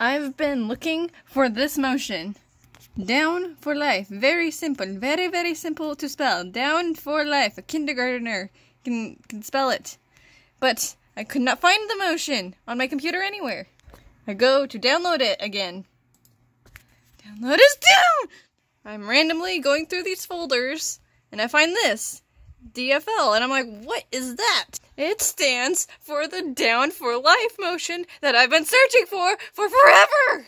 I've been looking for this motion. Down for life. Very simple. Very, very simple to spell. Down for life. A kindergartner can, can spell it. But I could not find the motion on my computer anywhere. I go to download it again. Download is down! I'm randomly going through these folders and I find this. DFL, and I'm like, what is that? It stands for the down for life motion that I've been searching for for forever!